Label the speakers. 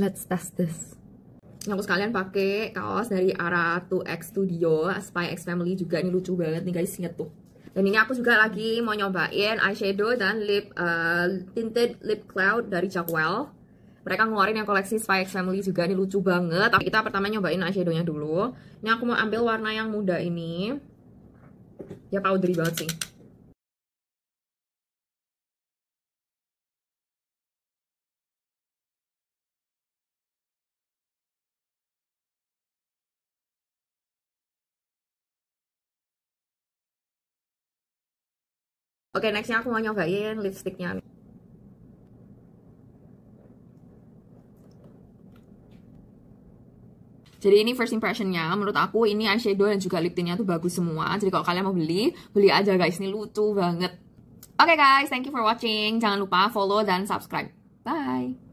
Speaker 1: Let's test this. Aku sekalian pakai kaos dari Ara 2X Studio, Spy X Family juga ini lucu banget nih guys, inget tuh. Dan ini aku juga lagi mau nyobain eyeshadow dan lip uh, tinted lip cloud dari Jackwell. Mereka ngeluarin yang koleksi Spy X Family juga, ini lucu banget. Tapi kita pertama nyobain eyeshadownya dulu. Ini aku mau ambil warna yang muda ini. Ya powdery banget sih. Oke, okay, nextnya aku mau nyobain lipsticknya. Jadi ini first impressionnya, menurut aku ini eyeshadow dan juga lip tintnya tuh bagus semua. Jadi kalau kalian mau beli, beli aja guys, ini lucu banget. Oke okay guys, thank you for watching. Jangan lupa follow dan subscribe. Bye!